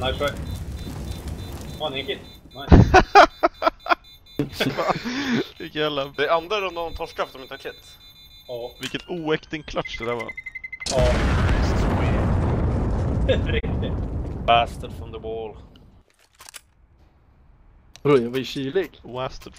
Nice try. Hit. Nice. Vilken jävla... Det är andra rundan de torskar för att de inte har kit. Ja. Vilket oäkting clutch det där var. Ja. Riktigt. Bastard from the ball. Vadå, jag var ju kylig. Wasted